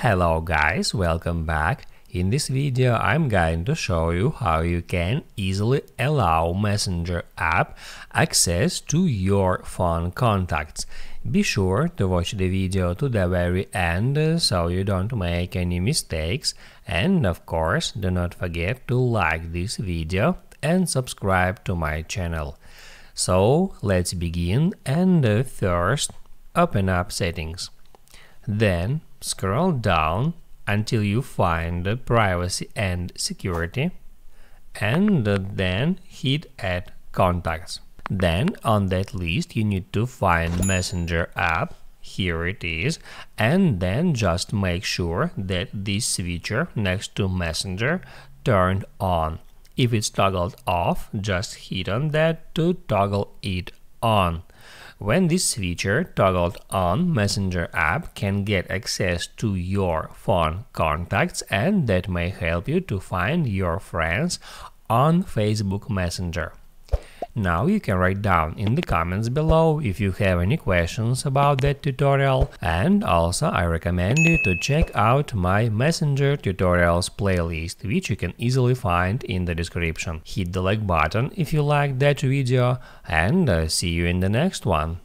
Hello guys, welcome back. In this video I'm going to show you how you can easily allow Messenger app access to your phone contacts. Be sure to watch the video to the very end uh, so you don't make any mistakes and of course do not forget to like this video and subscribe to my channel. So let's begin and uh, first open up settings. Then scroll down until you find privacy and security and then hit add contacts. Then on that list you need to find messenger app. Here it is. And then just make sure that this switcher next to messenger turned on. If it's toggled off just hit on that to toggle it on when this feature toggled on, Messenger app can get access to your phone contacts and that may help you to find your friends on Facebook Messenger. Now you can write down in the comments below if you have any questions about that tutorial and also I recommend you to check out my messenger tutorials playlist which you can easily find in the description. Hit the like button if you liked that video and uh, see you in the next one.